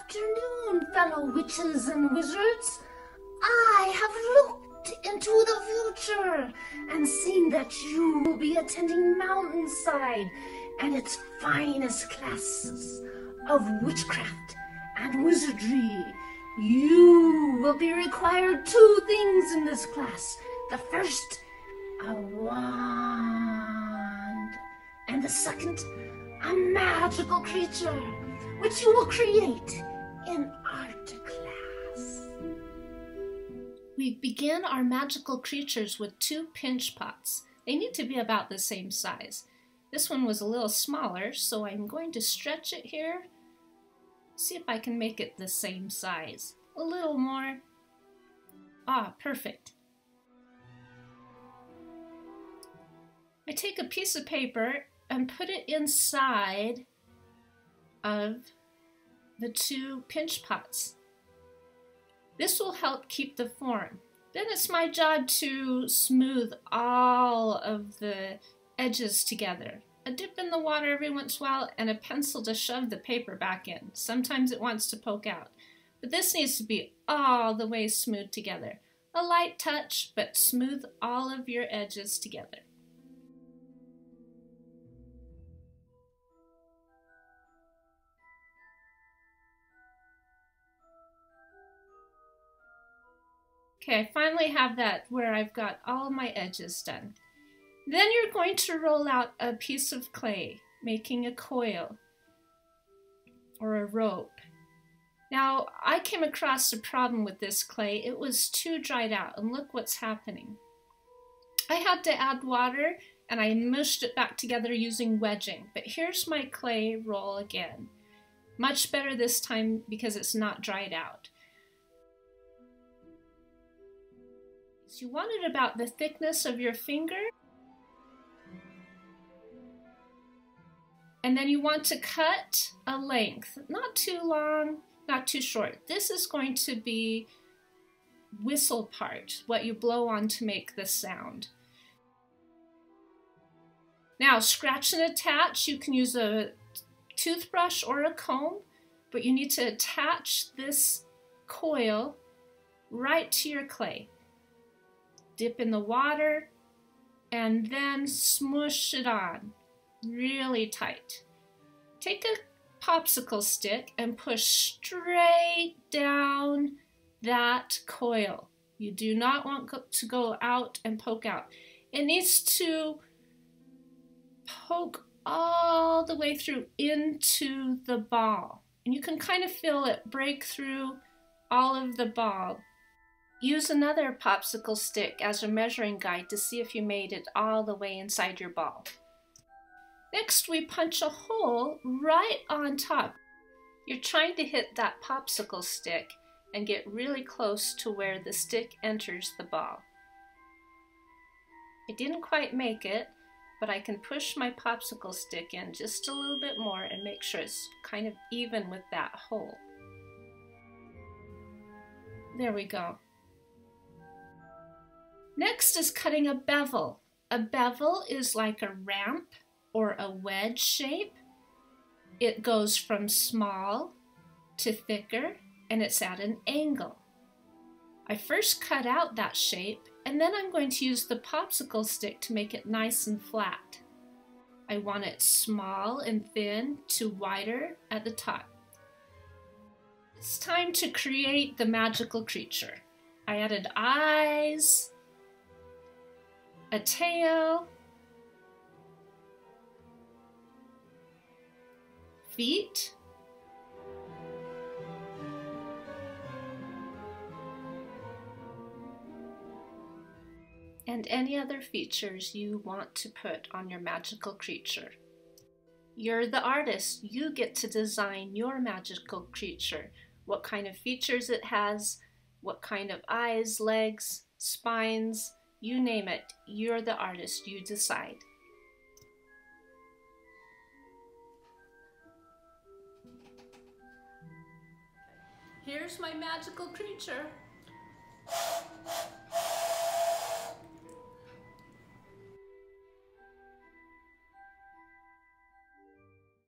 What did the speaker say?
afternoon, fellow witches and wizards. I have looked into the future and seen that you will be attending Mountainside and its finest classes of witchcraft and wizardry. You will be required two things in this class. The first, a wand, and the second, a magical creature, which you will create in art class. We begin our magical creatures with two pinch pots. They need to be about the same size. This one was a little smaller, so I'm going to stretch it here. See if I can make it the same size. A little more. Ah, perfect. I take a piece of paper and put it inside of the two pinch pots. This will help keep the form. Then it's my job to smooth all of the edges together. A dip in the water every once in a while and a pencil to shove the paper back in. Sometimes it wants to poke out. But this needs to be all the way smooth together. A light touch, but smooth all of your edges together. Okay, I finally have that where I've got all my edges done. Then you're going to roll out a piece of clay, making a coil or a rope. Now, I came across a problem with this clay. It was too dried out, and look what's happening. I had to add water, and I mushed it back together using wedging. But here's my clay roll again. Much better this time because it's not dried out. You want it about the thickness of your finger. And then you want to cut a length, not too long, not too short. This is going to be whistle part, what you blow on to make the sound. Now, scratch and attach, you can use a toothbrush or a comb, but you need to attach this coil right to your clay. Dip in the water and then smush it on really tight. Take a popsicle stick and push straight down that coil. You do not want to go out and poke out. It needs to poke all the way through into the ball. And you can kind of feel it break through all of the ball. Use another popsicle stick as a measuring guide to see if you made it all the way inside your ball. Next, we punch a hole right on top. You're trying to hit that popsicle stick and get really close to where the stick enters the ball. I didn't quite make it, but I can push my popsicle stick in just a little bit more and make sure it's kind of even with that hole. There we go. Next is cutting a bevel. A bevel is like a ramp or a wedge shape. It goes from small to thicker and it's at an angle. I first cut out that shape and then I'm going to use the popsicle stick to make it nice and flat. I want it small and thin to wider at the top. It's time to create the magical creature. I added eyes, a tail, feet. And any other features you want to put on your magical creature. You're the artist. You get to design your magical creature. What kind of features it has, what kind of eyes, legs, spines, you name it. You're the artist. You decide. Here's my magical creature.